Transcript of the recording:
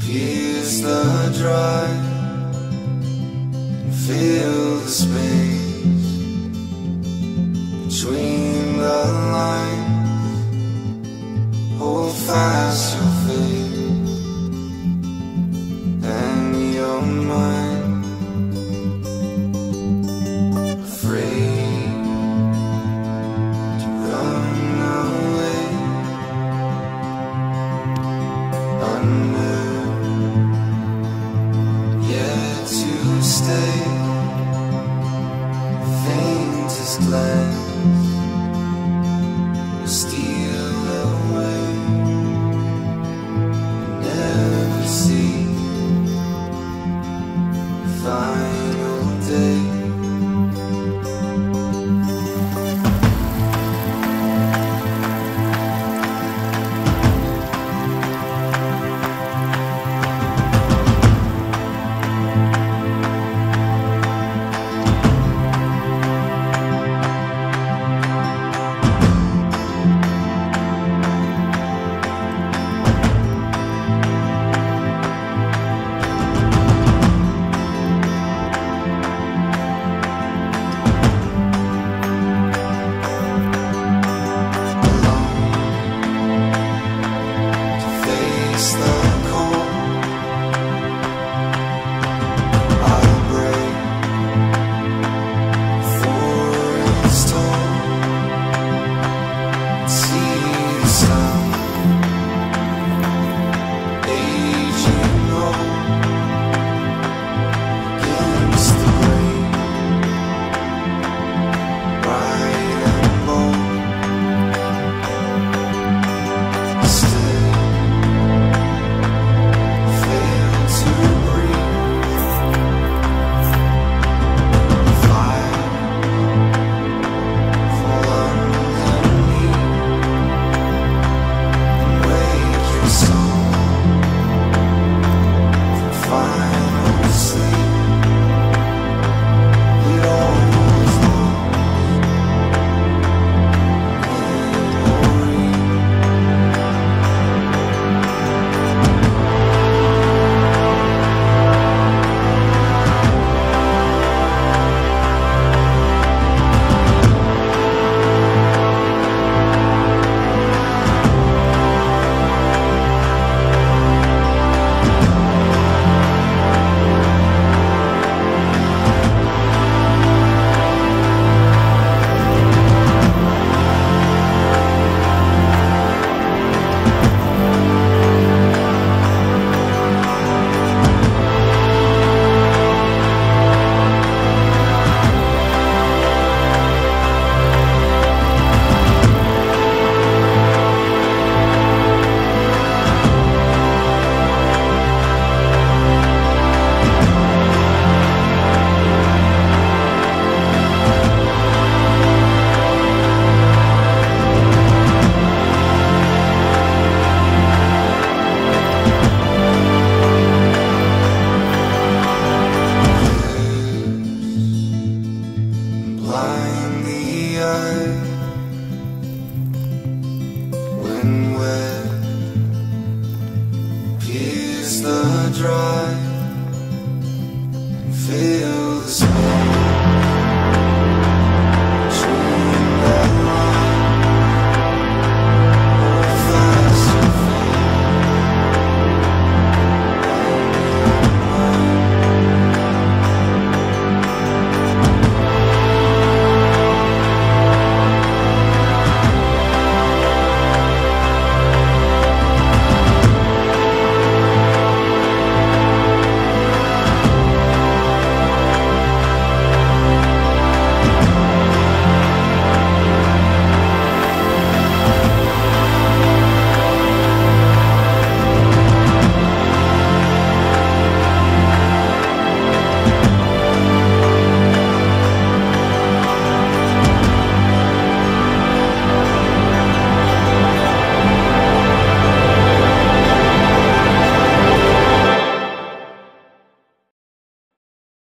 Pierce the dry and feel the space Between the lines. Hold fast getting the dry. Feel